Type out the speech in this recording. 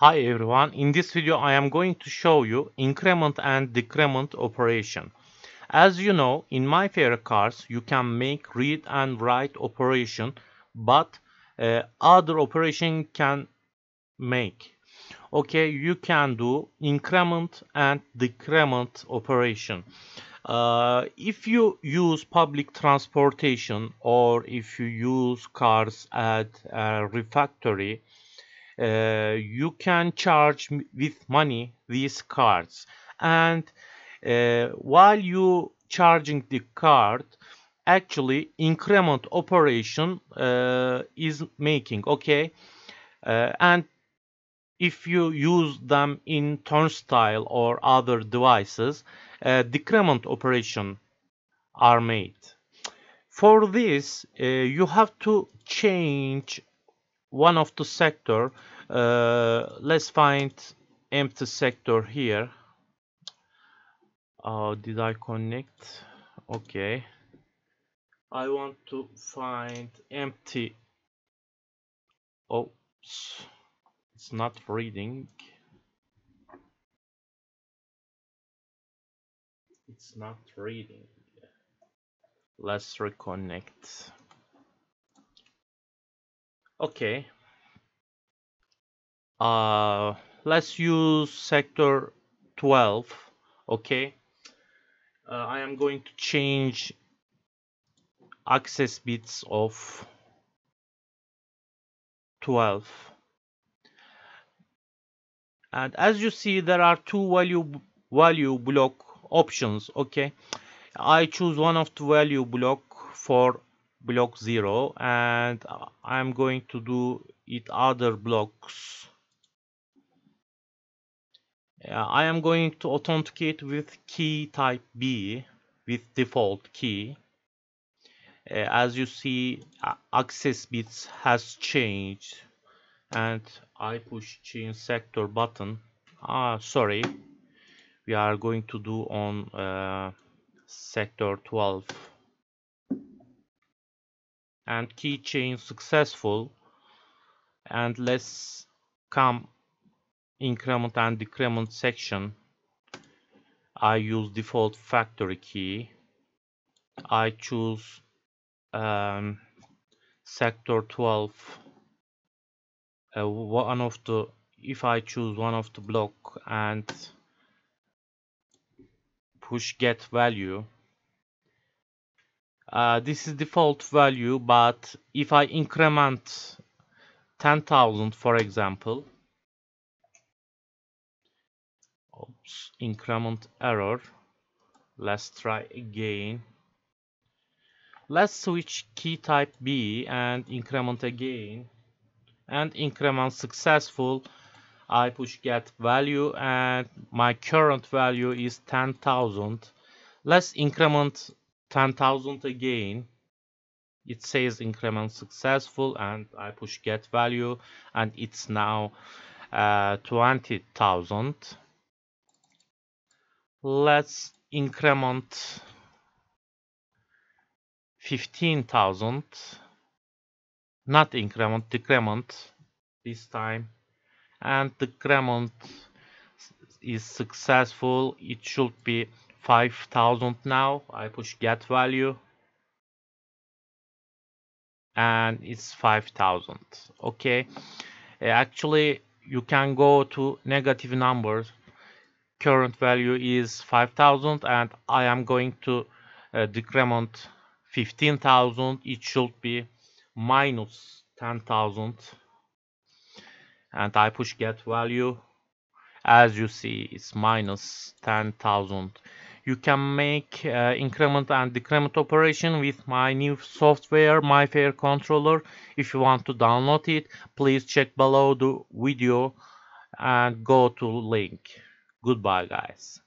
Hi everyone, in this video I am going to show you increment and decrement operation. As you know, in my favorite cars you can make read and write operation, but uh, other operation can make. Okay, you can do increment and decrement operation. Uh, if you use public transportation or if you use cars at a refactory, uh, you can charge with money these cards. And uh, while you charging the card actually increment operation uh, is making okay? Uh, and if you use them in turnstile or other devices uh, decrement operation are made. For this uh, you have to change one of the sector uh, let's find empty sector here. Uh, did I connect? Okay. I want to find empty. Oops. It's not reading. It's not reading. Let's reconnect okay. Uh let's use sector 12 okay? Uh, I am going to change access bits of 12 and as you see there are two value value block options okay? I choose one of the value block for block 0 and I'm going to do it other blocks. I am going to authenticate with key type B with default key. Uh, as you see access bits has changed and I push change sector button. Ah sorry. We are going to do on uh, sector 12 and key change successful and let's come increment and decrement section. I use default factory key. I choose um, sector 12 uh, one of the if I choose one of the block and push get value uh, this is default value but if I increment 10,000 for example oops increment error let's try again. Let's switch key type B and increment again. And increment successful I push get value and my current value is 10,000 let's increment 10,000 again it says increment successful and I push get value and it's now uh, 20,000 let's increment 15,000 not increment decrement this time. And decrement is successful. It should be 5000 now. I push get value. And it's 5000 okay. Actually you can go to negative numbers. Current value is 5000 and I am going to uh, decrement 15,000 it should be minus 10,000 and I push get value. As you see it's minus 10,000 you can make uh, increment and decrement operation with my new software Mifare controller if you want to download it please check below the video and go to link Goodbye, guys.